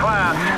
class.